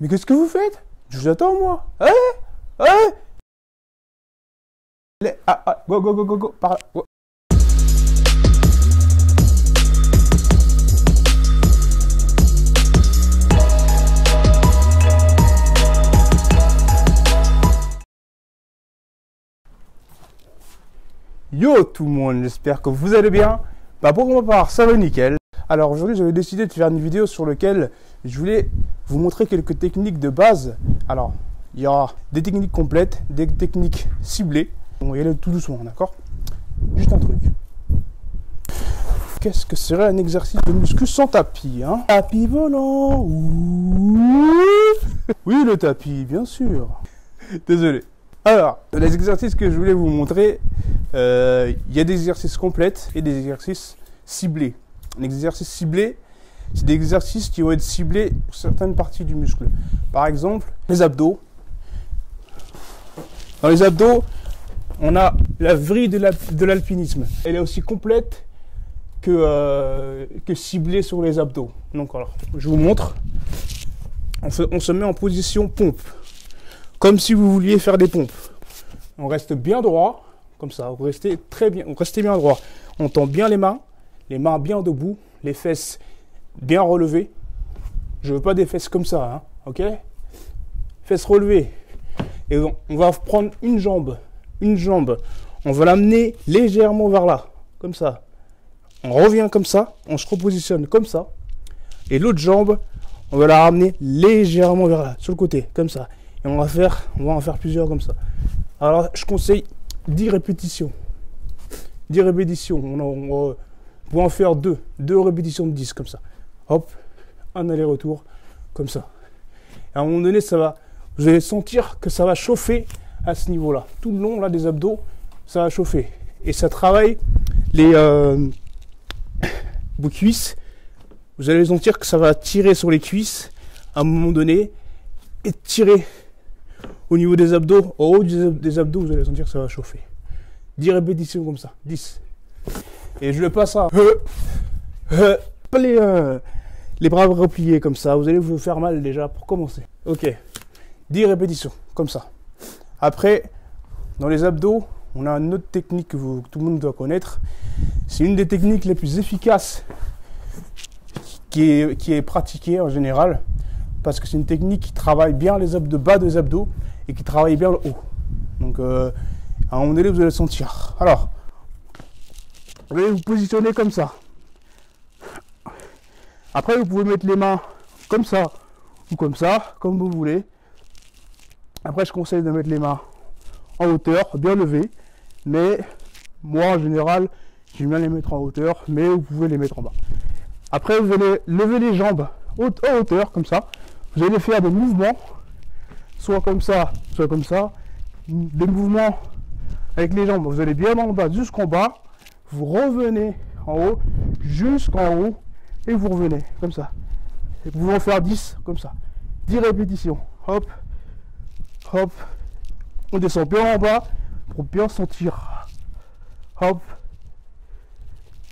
Mais qu'est-ce que vous faites? Je vous attends, moi. Hein? Hein? Allez, ah, ah, go, go, go, go, go, par là. Yo tout le monde, j'espère que vous allez bien. Bah pour ma part, ça va nickel. Alors aujourd'hui, j'avais décidé de faire une vidéo sur laquelle je voulais vous montrer quelques techniques de base. Alors, il y aura des techniques complètes, des techniques ciblées. On va y aller tout doucement, d'accord? Juste un truc. Qu'est-ce que serait un exercice de muscu sans tapis hein? Tapis volant. Oui, le tapis, bien sûr. Désolé. Alors, les exercices que je voulais vous montrer, euh, il y a des exercices complètes et des exercices ciblés. Un exercice ciblé, c'est des exercices qui vont être ciblés sur certaines parties du muscle. Par exemple, les abdos. Dans les abdos, on a la vrille de la- de l'alpinisme. Elle est aussi complète que, euh, ciblée sur les abdos. Donc je vous montre. On se, met en position pompe. Comme si vous vouliez faire des pompes. On reste bien droit, comme ça. Restez très bien, vous restez bien droit. On tend bien les mains, les mains bien debout, les fesses bien relevées. Je veux pas des fesses comme ça, hein, ok? Fesses relevées. Et on va prendre une jambe, une jambe. On va l'amener légèrement vers là, comme ça. On revient comme ça, on se repositionne comme ça. Et l'autre jambe, on va la ramener légèrement vers là, sur le côté, comme ça. Et on va faire, on va en faire plusieurs comme ça. Alors, je conseille 10 répétitions. 10 répétitions. On, va en faire deux. Deux répétitions de 10 comme ça. Hop, un aller-retour comme ça. À un moment donné, ça va, vous allez sentir que ça va chauffer à ce niveau-là. Tout le long là des abdos, ça va chauffer. Et ça travaille les euh, vos cuisses. Vous allez sentir que ça va tirer sur les cuisses à un moment donné et tirer au niveau des abdos, au haut des ab- des abdos, vous allez sentir que ça va chauffer. 10 répétitions comme ça, 10. Et je le passe à... Euh, euh, pas les, les bras repliés comme ça, vous allez vous faire mal déjà pour commencer. Ok, 10 répétitions comme ça. Après, dans les abdos, on a une autre technique que, tout le monde doit connaître. C'est une des techniques les plus efficaces qui est, qui est pratiquée en général parce que c'est une technique qui travaille bien les abdos bas des abdos et qui travaille bien le haut. Donc, euh, à un moment donné, vous allez le sentir. Alors, vous allez vous positionner comme ça. Après, vous pouvez mettre les mains comme ça ou comme ça, comme vous voulez. Après, je conseille de mettre les mains en hauteur, bien levées. Mais moi, en général, j'aime bien les mettre en hauteur, mais vous pouvez les mettre en bas. Après, vous allez lever les jambes en hauteur, comme ça. Vous allez faire des mouvements, soit comme ça, soit comme ça. Des mouvements avec les jambes. Vous allez bien en bas jusqu'en bas. Vous revenez en haut jusqu'en haut et vous revenez comme ça. Et vous en faire 10 comme ça. 10 répétitions. Hop, hop. On descend bien en bas pour bien sentir. Hop.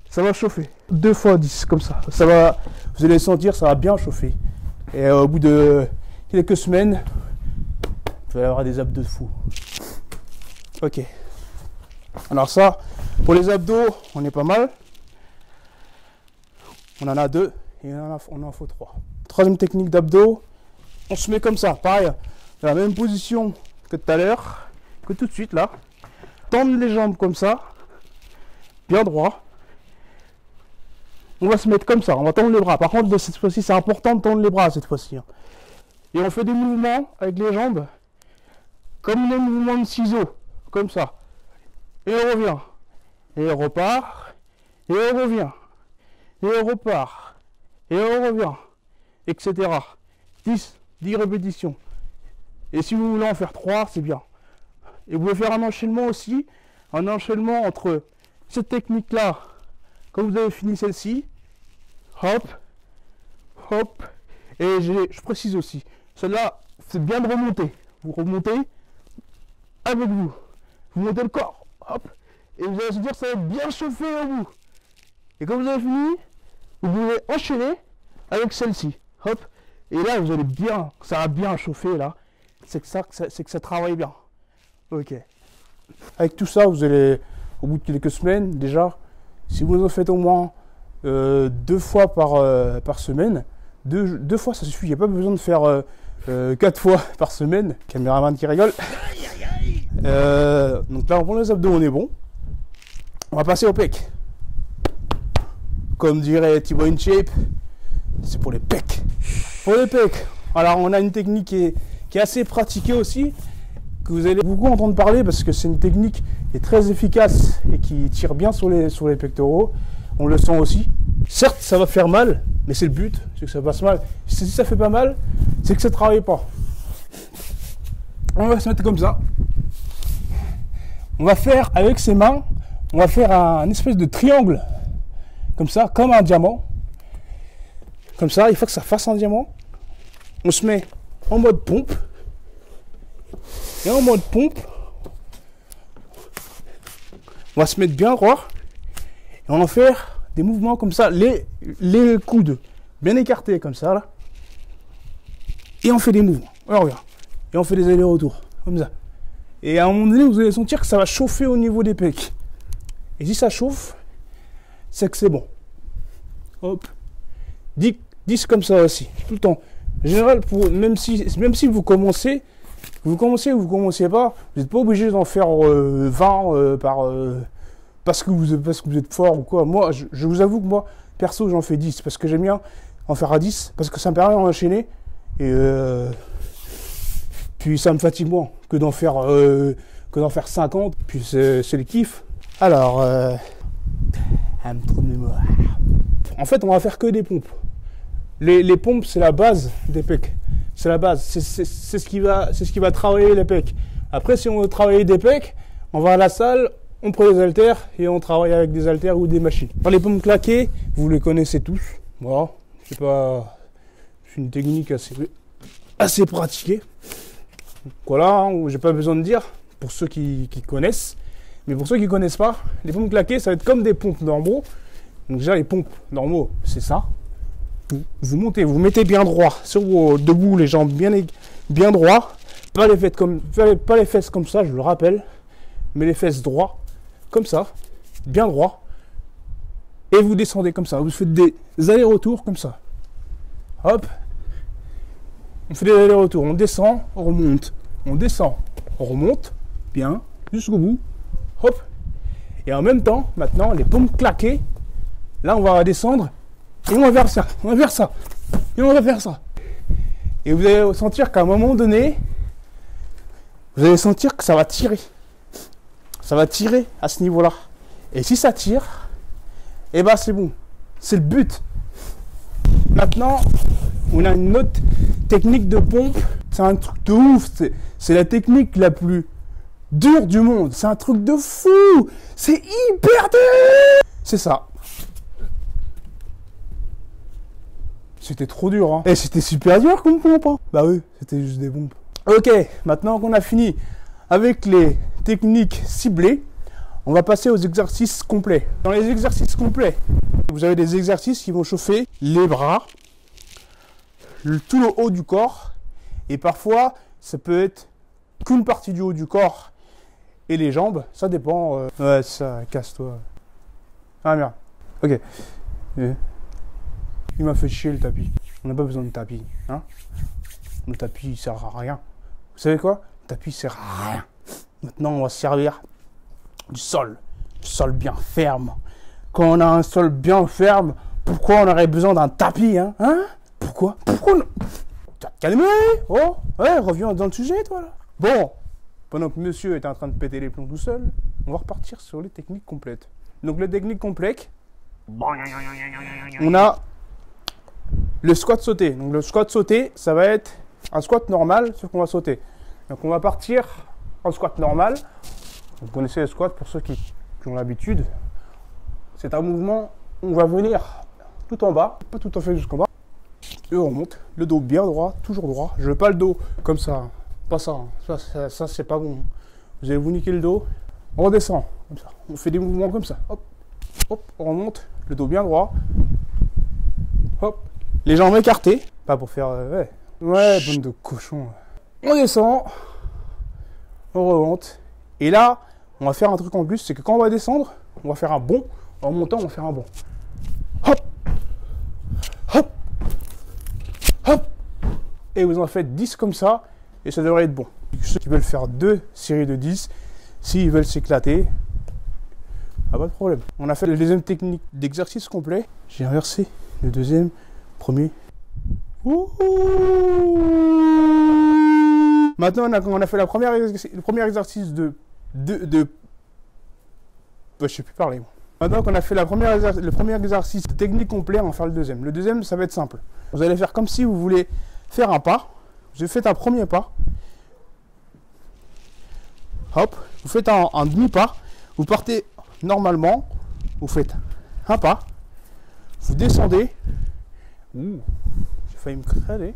Ça va chauffer. Deux fois 10 comme ça. Ça va, vous allez sentir, ça va bien chauffer. Et euh, au bout de quelques semaines, vous allez avoir des abdos de fou. Ok. Alors ça, pour les abdos, on est pas mal. On en a deux et on en, en faut trois. Troisième technique d'abdos, on se met comme ça, pareil, dans la même position que tout à l'heure, que tout de suite là. Tendre les jambes comme ça, bien droit. On va se mettre comme ça, on va tendre les bras. Par contre, de cette fois-ci, c'est important de tendre les bras cette fois-ci. hein. Et on fait des mouvements avec les jambes, comme des mouvements de ciseaux, comme ça. Et on revient. Et on repart. Et on revient. Et on repart. Et on revient. Etc. 10, 10 répétitions. Et si vous voulez en faire 3, c'est bien. Et vous pouvez faire un enchaînement aussi. Un enchaînement entre cette technique-là, quand vous avez fini celle-ci, hop, hop, et je précise aussi, celle-là, c'est bien de remonter. Vous remontez avec vous. Vous montez le corps, hop, et vous allez se dire ça va bien chauffé au bout. Et quand vous avez fini, vous pouvez enchaîner avec celle-ci. Hop, Et là, vous allez bien, ça va bien chauffer là. C'est que ça, c'est que ça travaille bien. Ok. Avec tout ça, vous allez, au bout de quelques semaines, déjà, si vous en faites au moins euh, deux fois par, euh, par semaine, deux, deux, fois ça suffit. Il n'y a pas besoin de faire euh, quatre fois par semaine. Caméraman qui rigole. donc là, pour les abdos, on est bon. On va passer au pec. Comme dirait Thibaut InShape, c'est pour les pecs. Pour les pecs, alors on a une technique qui est, qui est assez pratiquée aussi, que vous allez beaucoup entendre parler parce que c'est une technique qui est très efficace et qui tire bien sur les, sur les pectoraux. On le sent aussi. Certes, ça va faire mal, mais c'est le but, c'est que ça passe mal. Si ça fait pas mal, c'est que ça ne travaille pas. On va se mettre comme ça. On va faire avec ses mains, on va faire un espèce de triangle comme ça, comme un diamant. Comme ça, il faut que ça fasse un diamant. On se met en mode pompe. Et en mode pompe, on va se mettre bien droit. Et on va faire des mouvements comme ça, les, coudes bien écartés comme ça. Et on fait des mouvements. Regarde. Et on fait des allers-retours. Comme ça. Et à un moment donné, vous allez sentir que ça va chauffer au niveau des pecs. Et si ça chauffe, c'est que c'est bon. Hop. 10, 10 comme ça aussi, tout le temps. En général, pour, même, si, même si vous commencez, vous commencez ou vous commencez pas, vous n'êtes pas obligé d'en faire 20 euh, euh, par, euh, parce, que vous, parce que vous êtes fort ou quoi. Moi, je, vous avoue que moi, perso, j'en fais 10 parce que j'aime bien en faire à 10 parce que ça me permet d'enchaîner et puis ça me fatigue moins que d'en faire, que d'en faire 50. Puis c'est le kiff. Alors, En fait, on va faire que des pompes. Les, pompes, c'est la base des pecs. C'est la base. C'est ce, qui va, travailler les pecs. Après, si on veut travailler des pecs, on va à la salle, on prend des haltères et on travaille avec des haltères ou des machines. les pompes claquées, vous les connaissez tous. C'est pas. Une technique assez, pratiquée. Voilà, hein, j'ai pas besoin de dire pour ceux qui connaissent. Mais pour ceux qui ne connaissent pas, les pompes claquées, ça va être comme des pompes normaux. Donc déjà, les pompes normaux, c'est ça. Vous, montez, vous mettez bien droit, sur vos, debout, les jambes bien, bien droit. Pas les, pas les fesses comme ça, je le rappelle. Mais les fesses droits, comme ça, bien droit. Et vous descendez comme ça. Vous faites des allers-retours comme ça. Hop. On fait des allers-retours. On descend, on remonte. On descend, on remonte. Bien. Jusqu'au bout. Et en même temps, maintenant, les pompes claquées, là, on va descendre et on va faire ça. On va faire ça. Et on va faire ça. Et vous allez sentir qu'à un moment donné, vous allez sentir que ça va tirer. Ça va tirer à ce niveau-là. Et si ça tire, eh ben c'est bon. C'est le but. Maintenant, on a une autre technique de pompe. C'est un truc de ouf. C'est la technique la plus dur du monde. C'est un truc de fou. C'est hyper dur. C'est ça. C'était trop dur, hein. Et c'était super dur comme pompe, hein. Bah oui, c'était juste des bombes. Ok, maintenant qu'on a fini avec les techniques ciblées, on va passer aux exercices complets. Dans les exercices complets, vous avez des exercices qui vont chauffer les bras, tout le haut du corps, et parfois, ça peut être qu'une partie du haut du corps et les jambes, ça dépend. Euh, ouais, ça, casse-toi. Ah merde. Ok. Il m'a fait chier le tapis. On n'a pas besoin de tapis. Hein le tapis il sert à rien. Vous savez quoi? Le tapis sert à rien. Maintenant, on va se servir du sol. Du sol bien ferme. Quand on a un sol bien ferme, pourquoi on aurait besoin d'un tapis Hein, hein? Pourquoi? Pourquoi vas te calmer Oh Ouais, reviens dans le sujet, toi, là. Bon, pendant que monsieur est en train de péter les plombs tout seul, on va repartir sur les techniques complètes. Donc les techniques complètes, on a le squat sauté. Donc le squat sauté, ça va être un squat normal, ce qu'on va sauter. Donc on va partir en squat normal. Vous connaissez le squat pour ceux qui, ont l'habitude. C'est un mouvement, on va venir tout en bas, pas tout à fait jusqu'en bas. Et on remonte, le dos bien droit, toujours droit. Je veux pas le dos comme ça. Pas ça, hein. ça, ça, c'est pas bon. Vous allez vous niquer le dos. On redescend, comme ça. On fait des mouvements comme ça. Hop, hop, on remonte, le dos bien droit. Hop, les jambes écartées. Pas pour faire. euh, ouais. Ouais, bande de cochons. On descend. On remonte. Et là, on va faire un truc en plus c'est que quand on va descendre, on va faire un bond. En montant, on va faire un bond. Hop Hop Hop Et vous en faites 10 comme ça. Et ça devrait être bon. Ceux qui veulent faire deux séries de 10, s'ils veulent s'éclater, ah, pas de problème. On a fait la deuxième technique d'exercice complet. J'ai inversé le deuxième, premier. Maintenant, on a, fait la première, le premier exercice de. de, de je sais plus parler. Maintenant qu'on a fait la première le premier exercice de technique complet, on va faire le deuxième. Le deuxième, ça va être simple. Vous allez faire comme si vous voulez faire un pas. Vous faites un premier pas. Hop, vous faites un, demi-pas. Vous partez normalement. Vous faites un pas. Vous descendez. Ouh, j'ai failli me craler.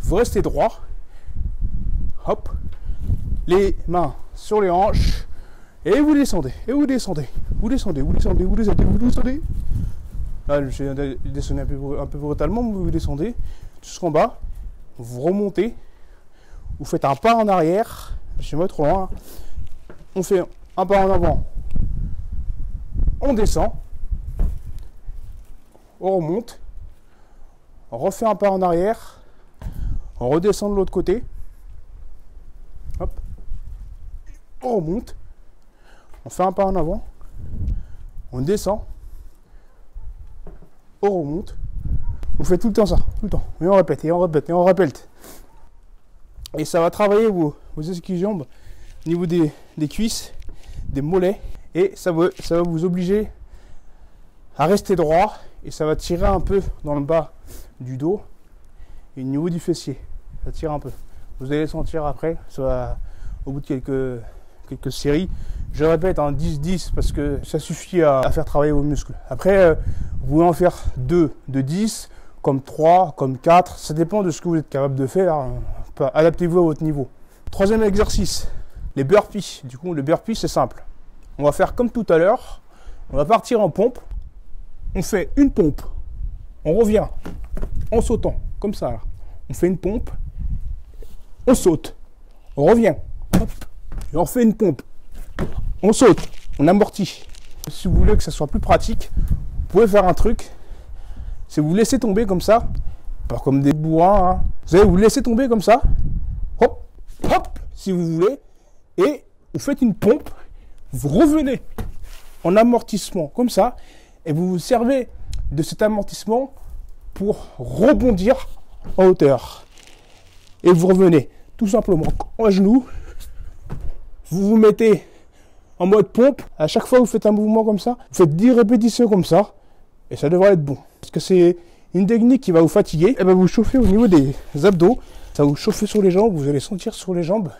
Vous restez droit. Hop. Les mains sur les hanches. Et vous descendez. Et vous descendez. Vous descendez. Vous descendez. Vous descendez. Vous descendez. Là, j'ai descendu un peu, un peu brutalement. Vous descendez jusqu'en bas. Vous remontez. Vous faites un pas en arrière. Je pas trop loin. On fait un pas en avant. On descend. On remonte. On refait un pas en arrière. On redescend de l'autre côté. On remonte. On fait un pas en avant. On descend. On remonte. On fait tout le temps ça. Tout le temps. Et on répète, et on répète, et on répète. Et ça va travailler vos, vos ischio-jambes au niveau des, des cuisses, des mollets. Et ça va, ça va vous obliger à rester droit. Et ça va tirer un peu dans le bas du dos et au niveau du fessier. Ça tire un peu. Vous allez sentir après, ça va, au bout de quelques, quelques séries. Je répète, un 10-10 parce que ça suffit à, à faire travailler vos muscles. Après, euh, vous pouvez en faire 2 de 10, comme 3, comme 4. Ça dépend de ce que vous êtes capable de faire. hein. Adaptez-vous à votre niveau. Troisième exercice, les burpees. Du coup, le burpee, c'est simple. On va faire comme tout à l'heure. On va partir en pompe. On fait une pompe. On revient en sautant, comme ça. On fait une pompe. On saute. On revient. Et on fait une pompe. On saute. On amortit. Si vous voulez que ça soit plus pratique, vous pouvez faire un truc. C'est vous laisser tomber comme ça. Pas comme des bourrins. hein. Vous allez vous laisser tomber comme ça. Hop. Hop. Si vous voulez. Et vous faites une pompe. Vous revenez en amortissement comme ça. Et vous vous servez de cet amortissement pour rebondir en hauteur. Et vous revenez tout simplement à genoux. Vous vous mettez en mode pompe. À chaque fois vous faites un mouvement comme ça, vous faites 10 répétitions comme ça. Et ça devrait être bon. Parce que c'est une technique qui va vous fatiguer. Et va vous chauffer au niveau des abdos. Ça va vous chauffer sur les jambes. Vous allez sentir sur les jambes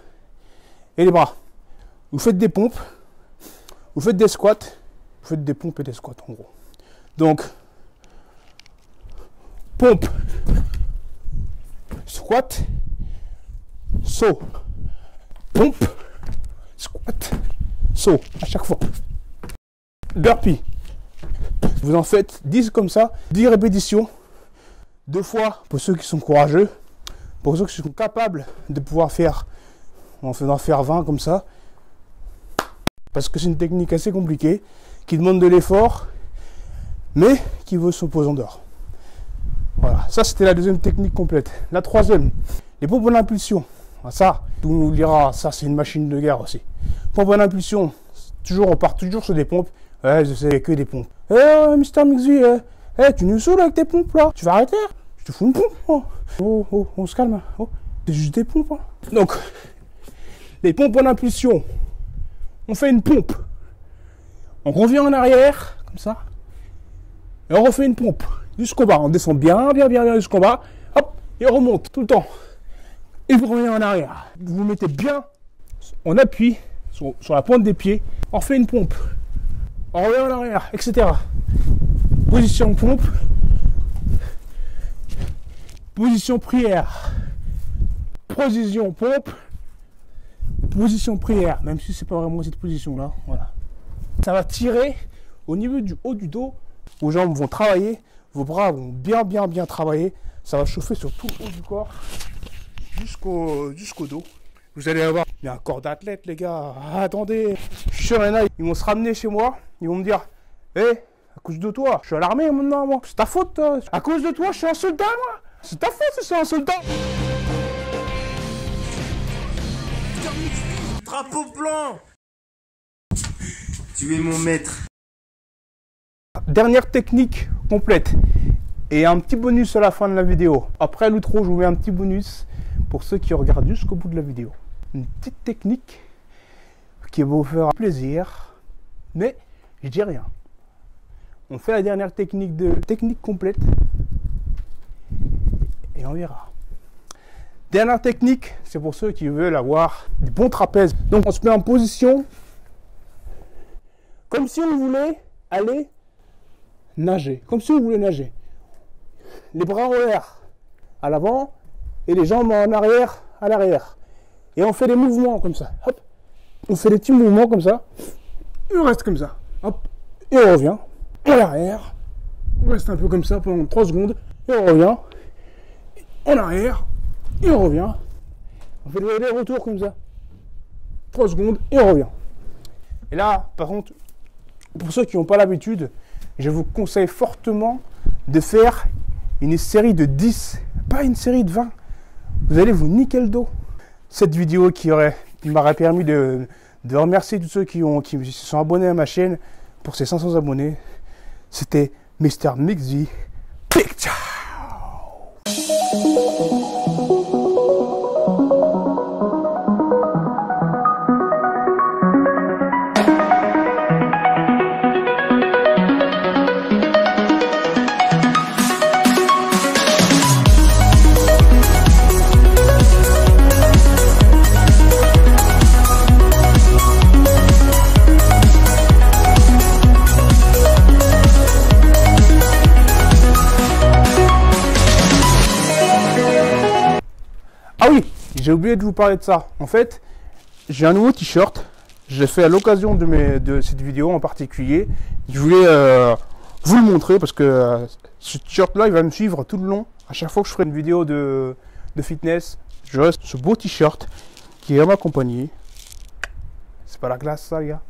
et les bras. Vous faites des pompes. Vous faites des squats. Vous faites des pompes et des squats en gros. Donc, pompe, squat, saut, pompe, squat, saut, à chaque fois. Burpee. Vous en faites 10 comme ça, 10 répétitions, deux fois pour ceux qui sont courageux, pour ceux qui sont capables de pouvoir faire, en faisant faire 20 comme ça, parce que c'est une technique assez compliquée, qui demande de l'effort, mais qui veut s'opposer en dehors. Voilà, ça c'était la deuxième technique complète. La troisième, les pompes en impulsion. Ah, Ça, tout le monde dira, ça c'est une machine de guerre aussi. Pompes en impulsion, toujours, on part toujours sur des pompes. Ouais, je sais que des pompes. Eh, euh, Mr. Mixby, eh, eh, tu nous saoules avec tes pompes là. Tu vas arrêter Je te fous une pompe. Oh, oh, on se calme. Oh, c'est juste des pompes. hein. Donc, les pompes en impulsion, on fait une pompe. On revient en arrière, comme ça. Et on refait une pompe jusqu'au bas. On descend bien, bien, bien, bien jusqu'au bas. Hop, et on remonte tout le temps. Et vous revenez en arrière. Vous vous mettez bien en appui sur, sur la pointe des pieds. On refait une pompe. On revient en arrière, etc. Position pompe. Position prière. Position pompe. Position prière. Même si c'est pas vraiment cette position là. Ça va tirer au niveau du haut du dos. Vos jambes vont travailler, vos bras vont bien, bien, bien travailler. Ça va chauffer sur tout le haut du corps jusqu'au dos. Vous allez avoir il y a un corps d'athlète, les gars. Ah, attendez, je suis sûr, il y en a, ils vont se ramener chez moi. Ils vont me dire Hé, à cause de toi, je suis à l'armée maintenant, moi. C'est ta faute, toi. À cause de toi, je suis un soldat, moi. C'est ta faute, c'est un soldat. Drapeau blanc Tu es mon maître. Dernière technique complète. Et un petit bonus à la fin de la vidéo. Après l'outro, je vous mets un petit bonus pour ceux qui regardent jusqu'au bout de la vidéo. Une petite technique qui vous faire plaisir. Mais je dis rien. On fait la dernière technique de technique complète. Et on verra. Dernière technique, c'est pour ceux qui veulent avoir des bons trapèzes. Donc on se met en position comme si on voulait aller nager. Comme si on voulait nager. Les bras en l'air à l'avant et les jambes en arrière à l'arrière. Et on fait des mouvements comme ça. Hop. On fait des petits mouvements comme ça. Et on reste comme ça. Hop. Et on revient. En arrière. On reste un peu comme ça pendant 3 secondes. Et on revient. En arrière. Et on revient. On fait des retours comme ça. 3 secondes et on revient. Et là, par contre, pour ceux qui n'ont pas l'habitude, je vous conseille fortement de faire une série de 10, pas une série de 20. Vous allez vous niquer le dos. Cette vidéo qui aurait, m'aurait permis de, remercier tous ceux qui, se sont abonnés à ma chaîne pour ces 500 abonnés. C'était Mr. Mixy. Picture. Ah j'ai oublié de vous parler de ça. En fait, j'ai un nouveau t-shirt. Je l'ai fait à l'occasion de cette vidéo en particulier. Je voulais euh, vous le montrer parce que euh, ce t-shirt-là, il va me suivre tout le long. À chaque fois que je ferai une vidéo de, de fitness, je reste ce beau t-shirt qui va m'accompagner. C'est pas la glace, ça, les gars?